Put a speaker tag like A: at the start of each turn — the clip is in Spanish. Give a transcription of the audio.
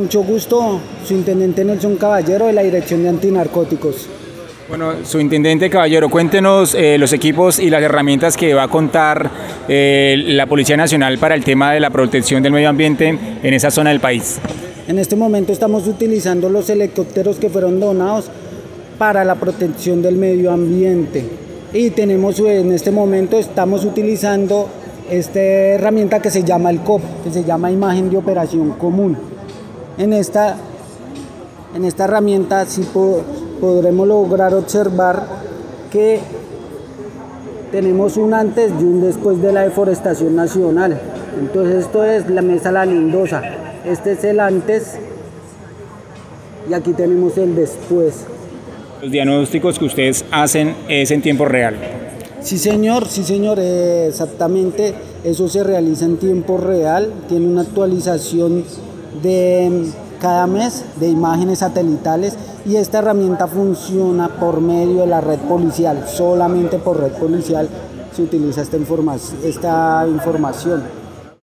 A: Mucho gusto, su intendente Nelson Caballero de la Dirección de Antinarcóticos.
B: Bueno, su intendente Caballero, cuéntenos eh, los equipos y las herramientas que va a contar eh, la Policía Nacional para el tema de la protección del medio ambiente en esa zona del país.
A: En este momento estamos utilizando los helicópteros que fueron donados para la protección del medio ambiente. Y tenemos en este momento estamos utilizando esta herramienta que se llama el COP, que se llama Imagen de Operación Común en esta, en esta herramienta sí podremos lograr observar que tenemos un antes y un después de la deforestación nacional. Entonces esto es la mesa La Lindosa. Este es el antes y aquí tenemos el después.
B: Los diagnósticos que ustedes hacen es en tiempo real.
A: Sí señor, sí señor, exactamente. Eso se realiza en tiempo real, tiene una actualización de cada mes de imágenes satelitales y esta herramienta funciona por medio de la red policial, solamente por red policial se utiliza esta, esta información.